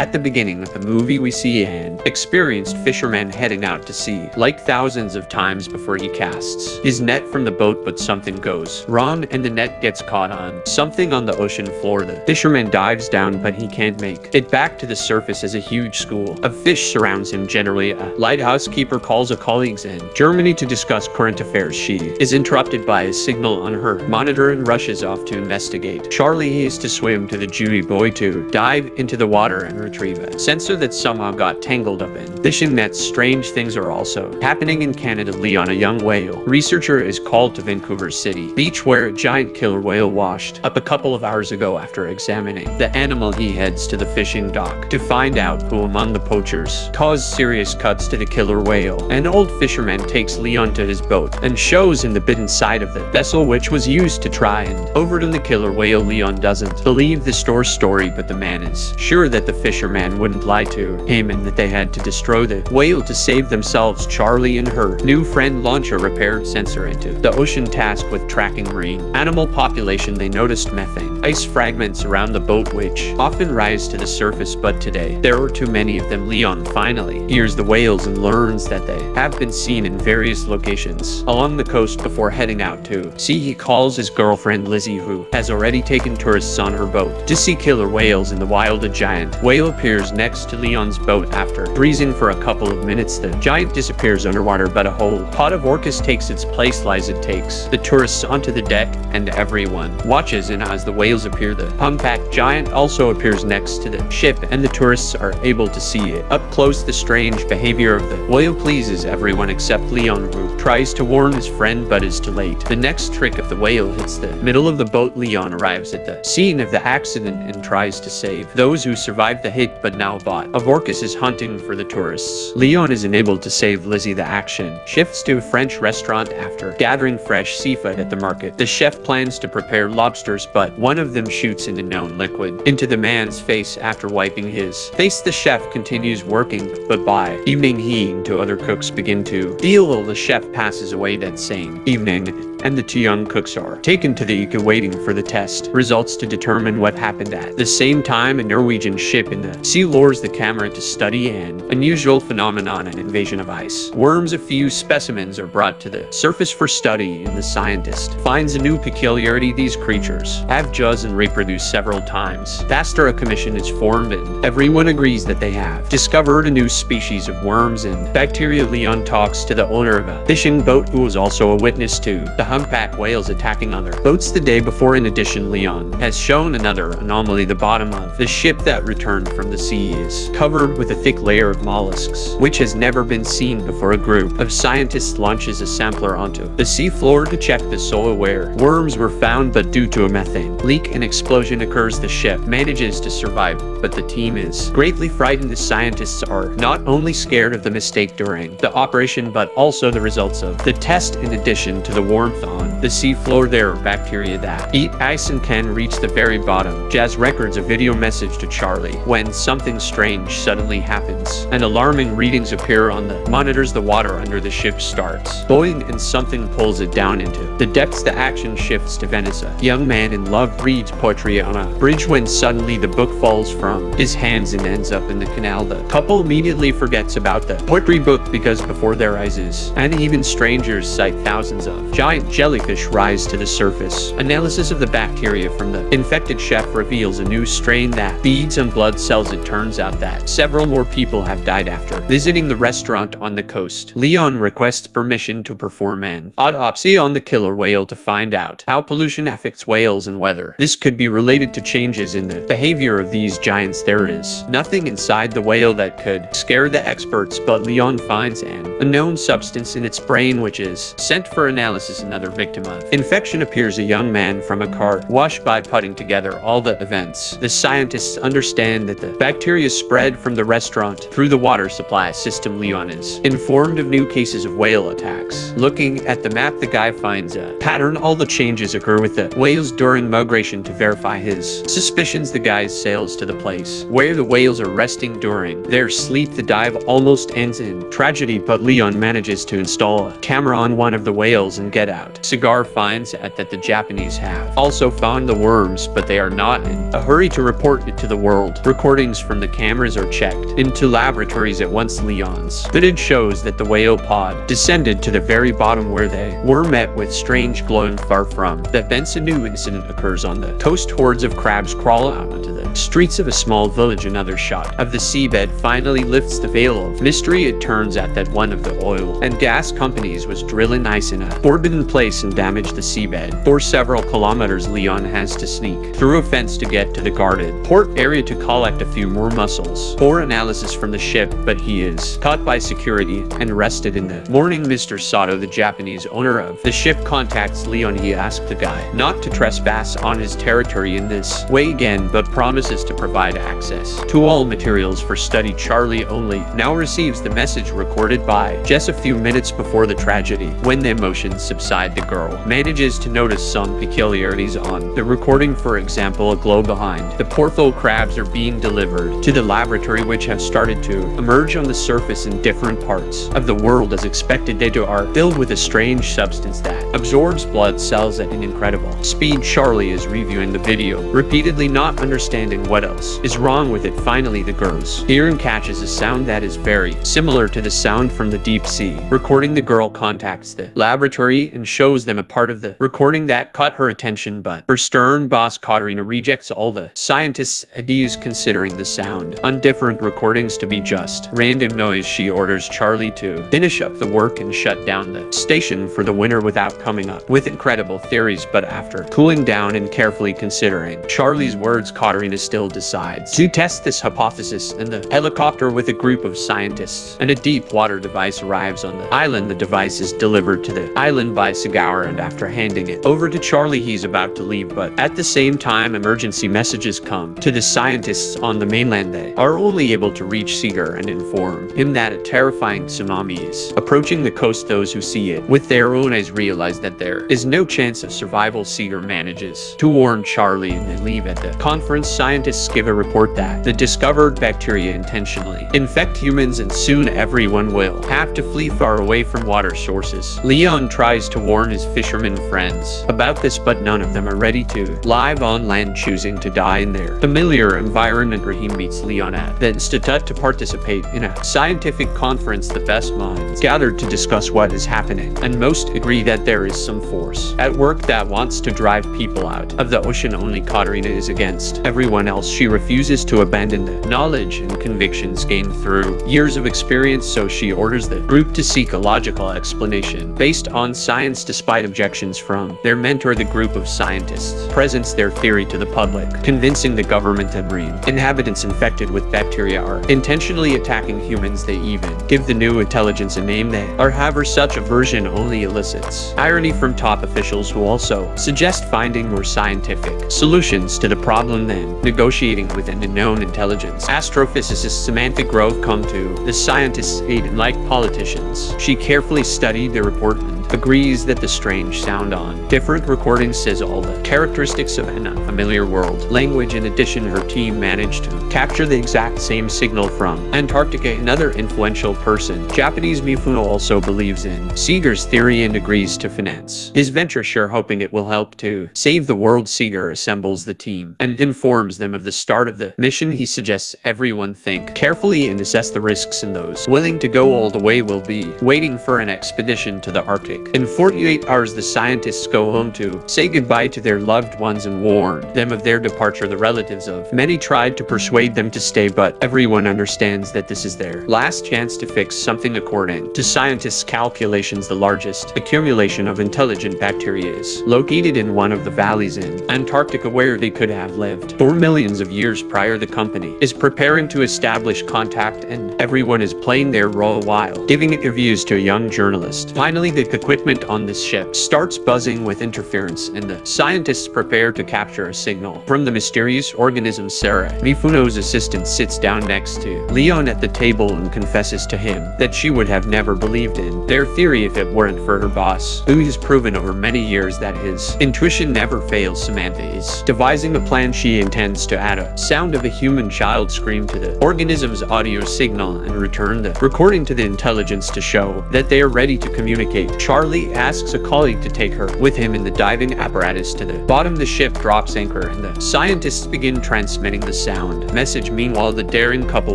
At the beginning of the movie, we see an experienced fisherman heading out to sea, like thousands of times before he casts his net from the boat, but something goes wrong and the net gets caught on something on the ocean floor. The fisherman dives down, but he can't make it back to the surface as a huge school of fish surrounds him. Generally, a lighthouse keeper calls a colleagues in Germany to discuss current affairs. She is interrupted by a signal on her monitor and rushes off to investigate. Charlie is to swim to the Judy boy to dive into the water and retrieve a sensor that somehow got tangled up in fishing nets. Strange things are also happening in Canada. Leon, a young whale researcher, is called to Vancouver City beach where a giant killer whale washed up a couple of hours ago. After examining the animal, he heads to the fishing dock to find out who among the poachers caused serious cuts to the killer whale. An old fisherman takes Leon to his boat and shows him the bitten side of the vessel which was used to try and overturn the killer whale. Leon doesn't believe the store's story, but the man is sure that the fisherman wouldn't lie to him that they had to destroy the whale to save themselves. Charlie and her new friend launch a repaired sensor into the ocean tasked with tracking marine animal population. They noticed methane ice fragments around the boat which often rise to the surface, but today there are too many of them. Leon finally hears the whales and learns that they have been seen in various locations along the coast before heading out to sea. He calls his girlfriend Lizzie, who has already taken tourists on her boat to see killer whales in the wild. A giant whale appears next to Leon's boat after freezing for a couple of minutes. The giant disappears underwater, but a whole pod of orcas takes its place. Liza takes the tourists onto the deck, and everyone watches. And as the whales appear, the humpback giant also appears next to the ship, and the tourists are able to see it up close. The strange behavior of the whale pleases everyone except Leon, who tries to warn his friend but is too late. The next trick of the whale hits the middle of the boat. Leon arrives at the scene of the accident and tries to save those who survived the hit but now bought. of is hunting for the tourists. Leon is unable to save Lizzie. The action shifts to a French restaurant after gathering fresh seafood at the market. The chef plans to prepare lobsters, but one of them shoots an unknown liquid into the man's face after wiping his face. The chef continues working, but by evening he and two other cooks begin to deal. The chef passes away that same evening and the two young cooks are taken to the Ica waiting for the test results to determine what happened at the same time a Norwegian ship in the sea lures the camera to study an unusual phenomenon an invasion of ice worms a few specimens are brought to the surface for study and the scientist finds a new peculiarity these creatures have jaws and reproduce several times faster a commission is formed and everyone agrees that they have discovered a new species of worms and bacteria Leon talks to the owner of a fishing boat who was also a witness to the humpback whales attacking other boats the day before. In addition, Leon has shown another anomaly. The bottom of the ship that returned from the sea is covered with a thick layer of mollusks, which has never been seen before. A group of scientists launches a sampler onto the seafloor to check the soil where worms were found, but due to a methane leak, an explosion occurs. The ship manages to survive, but the team is greatly frightened. The scientists are not only scared of the mistake during the operation, but also the results of the test in addition to the warmth on the seafloor there bacteria that eat ice and can reach the very bottom. Jazz records a video message to Charlie when something strange suddenly happens and alarming readings appear on the monitors. The water under the ship starts boiling and something pulls it down into the depths. The action shifts to Venice. Young man in love reads poetry on a bridge when suddenly the book falls from his hands and ends up in the canal. The couple immediately forgets about the poetry book because before their eyes is and even strangers sight thousands of giant jellyfish rise to the surface. Analysis of the bacteria from the infected chef reveals a new strain that feeds on blood cells. It turns out that several more people have died after visiting the restaurant on the coast. Leon requests permission to perform an autopsy on the killer whale to find out how pollution affects whales and whether this could be related to changes in the behavior of these giants. There is nothing inside the whale that could scare the experts, but Leon finds an unknown substance in its brain which is sent for analysis. Another victim of infection appears a young man from a car washed by putting together all the events. The scientists understand that the bacteria spread from the restaurant through the water supply system. Leon is informed of new cases of whale attacks. Looking at the map, the guy finds a pattern. All the changes occur with the whales during migration to verify his suspicions. The guy sails to the place where the whales are resting during their sleep. The dive almost ends in tragedy, but Leon manages to install a camera on one of the whales and get out. Cigar Finds out that the Japanese have also found the worms, but they are not in a hurry to report it to the world. Recordings from the cameras are checked into laboratories at once Leon's. Footage shows that the whale pod descended to the very bottom where they were met with strange glowing far from. That thence a new incident occurs on the coast. Hordes of crabs crawl out onto the streets of a small village. Another shot of the seabed finally lifts the veil of mystery. It turns out that one of the oil and gas companies was drilling ice in a forbidden place and damaged the seabed. For several kilometers, Leon has to sneak through a fence to get to the guarded port area to collect a few more mussels. Poor analysis from the ship, but he is caught by security and arrested in the morning. Mr. Sato, the Japanese owner of the ship, contacts Leon. He asks the guy not to trespass on his territory in this way again, but promises to provide access to all materials for study. Charlie only now receives the message recorded by just a few minutes before the tragedy. When the emotions subside, the girl manages to notice some peculiarities on the recording. For example, a glow behind the porthole crabs are being delivered to the laboratory which have started to emerge on the surface in different parts of the world as expected. They are filled with a strange substance that absorbs blood cells at an incredible speed. Charlie is reviewing the video repeatedly not understanding what else is wrong with it. Finally the girls and catches a sound that is very similar to the sound from the deep sea. Recording the girl contacts the laboratory and shows them a part of the recording that caught her attention but her stern boss Katarina rejects all the scientists' ideas considering the sound on different recordings to be just random noise. She orders Charlie to finish up the work and shut down the station for the winter without coming up with incredible theories. But after cooling down and carefully considering Charlie's words, Katarina still decides to test this hypothesis. And the helicopter with a group of scientists and a deep water device arrives on the island. The device is delivered to the island by Sagawa, and after handing it over to Charlie, he's about to leave. But at the same time, emergency messages come to the scientists on the mainland. They are only able to reach Sigur and inform him that a terrifying tsunami is approaching the coast. Those who see it with their own eyes realize that there is no chance of survival. Sigur manages to warn Charlie and they leave at the conference. Scientists give a report that the discovered bacteria intentionally infect humans and soon everyone will have to flee far away from water sources. Leon tries to warn his fishermen friends about this, but none of them are ready to live on land, choosing to die in their familiar environment. Rahim meets Leon at the Institute to participate in a scientific conference. The best minds gathered to discuss what is happening, and most agree that there is some force at work that wants to drive people out of the ocean. Only Katarina is against everyone else. She refuses to abandon the knowledge and convictions gained through years of experience, so she orders the group to seek a logical explanation based on science despite objections from their mentor. The group of scientists presents their theory to the public, convincing the government that marine inhabitants infected with bacteria are intentionally attacking humans. They even give the new intelligence a name they are however such a version only elicits irony from top officials who also suggest finding more scientific solutions to the problem than negotiating with an unknown intelligence. Astrophysicist Samantha Crowe come to the scientists' aid and like politicians. She carefully studied the report and agrees that the strange sound on different recordings says all the characteristics of an unfamiliar world. Language in addition, her team managed to capture the exact same signal from Antarctica. Another influential person, Japanese Mifune also believes in Sigur's theory and agrees to finance his venture share hoping it will help to save the world. Sigur assembles the team and informs them of the start of the mission. He suggests everyone think carefully and assess the risks and those willing to go all the way will be waiting for an expedition to the Arctic. In 48 hours, the scientists go home to say goodbye to their loved ones and warn them of their departure. The relatives of many tried to persuade them to stay, but everyone understands that this is their last chance to fix something according to scientists' calculations. The largest accumulation of intelligent bacteria is located in one of the valleys in Antarctica where they could have lived for millions of years prior. The company is preparing to establish contact and everyone is playing their role while giving interviews to a young journalist. Finally, the equipment on this ship starts buzzing with interference and the scientists prepare to capture a signal from the mysterious organism Sarah. Mifune's assistant sits down next to Leon at the table and confesses to him that she would have never believed in their theory if it weren't for her boss, who has proven over many years that his intuition never fails. Samantha is devising a plan she intends to add a sound of a human child scream to the organism's audio signal and return the recording to the intelligence to show that they are ready to communicate. Charlie asks a call colleague to take her with him in the diving apparatus to the bottom. The ship drops anchor and the scientists begin transmitting the sound message. Meanwhile, the daring couple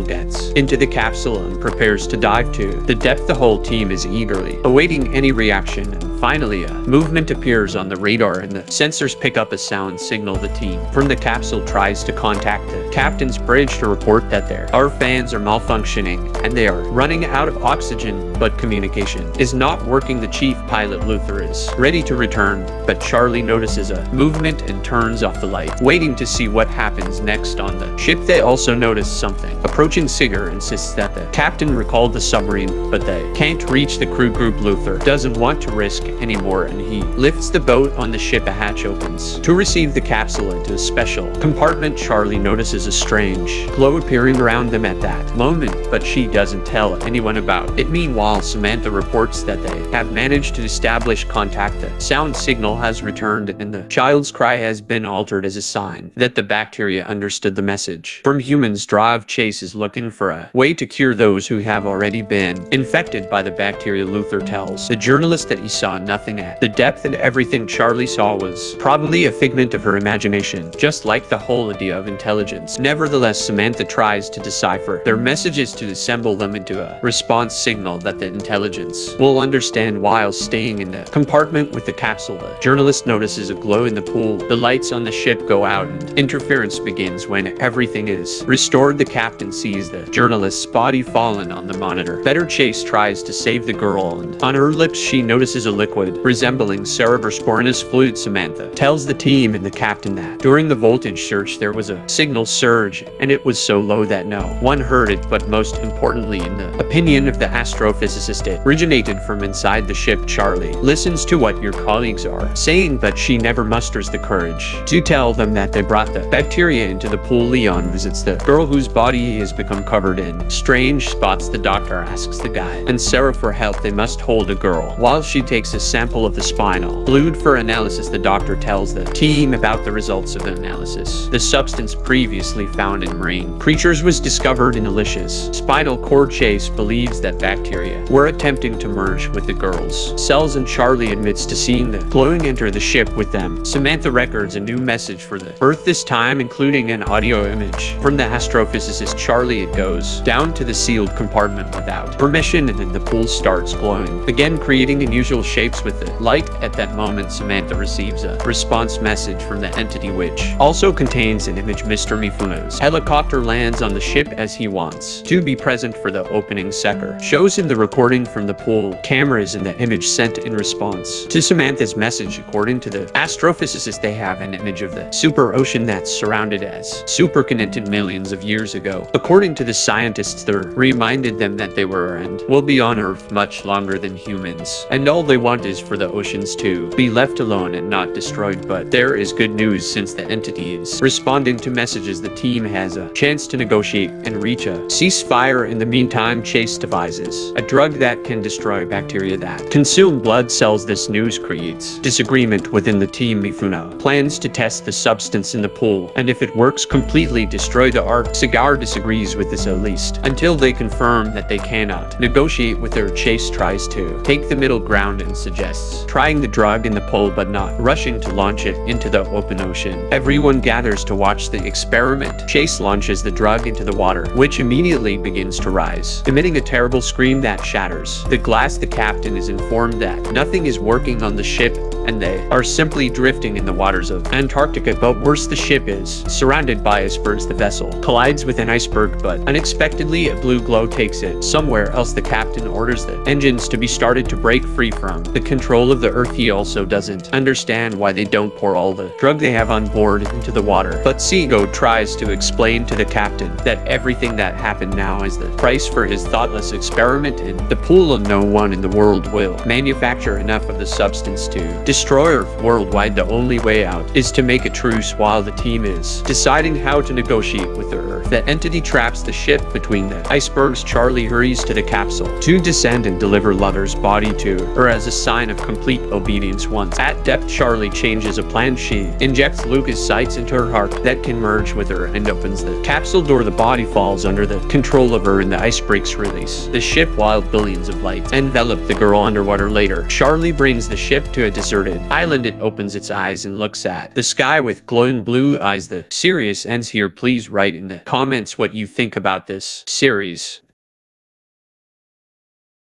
gets into the capsule and prepares to dive to the depth. The whole team is eagerly awaiting any reaction finally a movement appears on the radar and the sensors pick up a sound signal. The team from the capsule tries to contact the captain's bridge to report that their our fans are malfunctioning and they are running out of oxygen, but communication is not working. The chief pilot Luther is ready to return, but Charlie notices a movement and turns off the light, waiting to see what happens next on the ship. They also notice something. Approaching Sigur insists that the captain recalled the submarine, but they can't reach the crew group. Luther doesn't want to risk anymore and he lifts the boat on the ship. A hatch opens to receive the capsule into a special compartment. Charlie notices a strange glow appearing around them at that moment, but she doesn't tell anyone about it. Meanwhile, Samantha reports that they have managed to establish contact. The sound signal has returned and the child's cry has been altered as a sign that the bacteria understood the message. From humans, Drive Chase is looking for a way to cure those who have already been infected by the bacteria. Luther tells the journalist that he saw nothing at the depth and everything Charlie saw was probably a figment of her imagination, just like the whole idea of intelligence. Nevertheless, Samantha tries to decipher their messages to assemble them into a response signal that the intelligence will understand while staying in the compartment with the capsule. The journalist notices a glow in the pool. The lights on the ship go out and interference begins when everything is restored. The captain sees the journalist's body fallen on the monitor. Better Chase tries to save the girl and on her lips she notices a resembling cerebrospinal fluid. Samantha tells the team and the captain that during the voltage search there was a signal surge and it was so low that no one heard it but most importantly in the opinion of the astrophysicist it originated from inside the ship. Charlie listens to what your colleagues are saying but she never musters the courage to tell them that they brought the bacteria into the pool. Leon visits the girl whose body he has become covered in strange spots. The doctor asks the guy and Sarah for help. They must hold a girl while she takes a sample of the spinal fluid for analysis. The doctor tells the team about the results of the analysis. The substance previously found in marine creatures was discovered in Alicia's spinal cord. Chase believes that bacteria were attempting to merge with the girl's cells and Charlie admits to seeing the glowing enter the ship with them. Samantha records a new message for the Earth this time including an audio image from the astrophysicist Charlie. It goes down to the sealed compartment without permission and then the pool starts glowing, again creating unusual shapes with the light. At that moment Samantha receives a response message from the entity which also contains an image Mr. Mifune's helicopter lands on the ship as he wants to be present for the opening Sigur shows him the recording from the pool. Cameras and the image sent in response to Samantha's message according to the astrophysicist. They have an image of the super ocean that's surrounded as supercontinent millions of years ago. According to the scientists they reminded them that they were and will be on earth much longer than humans. And all they want is for the oceans to be left alone and not destroyed but there is good news since the entity is responding to messages. The team has a chance to negotiate and reach a ceasefire. In the meantime chase devises a drug that can destroy bacteria that consume blood cells. This news creates disagreement within the team. Mifune plans to test the substance in the pool and if it works completely destroy the arc cigar disagrees with this at least until they confirm that they cannot negotiate with their chase tries to take the middle ground and suggests trying the drug in the pool but not rushing to launch it into the open ocean everyone gathers to watch the experiment chase launches the drug into the water which immediately begins to rise emitting a terrible scream that shatters the glass the captain is informed that nothing is working on the ship and they are simply drifting in the waters of Antarctica. But worse, the ship is surrounded by icebergs. The vessel collides with an iceberg, but unexpectedly, a blue glow takes it somewhere else. The captain orders the engines to be started to break free from the control of the Earth. He also doesn't understand why they don't pour all the drug they have on board into the water. But Sigur tries to explain to the captain that everything that happened now is the price for his thoughtless experiment and the pool of no one in the world will manufacture enough of the substance to destroy Earth worldwide. The only way out is to make a truce while the team is deciding how to negotiate with the Earth. The entity traps the ship between the icebergs. Charlie hurries to the capsule to descend and deliver Lover's body to her as a sign of complete obedience once. At depth, Charlie changes a plan. She injects Lucas' sights into her heart that can merge with her and opens the capsule door. The body falls under the control of her and the ice breaks release. The ship, while billions of lights envelop the girl underwater later. Charlie brings the ship to a deserted island. It opens its eyes and looks at the sky with glowing blue eyes. The series ends here. Please write in the comments what you think about this series.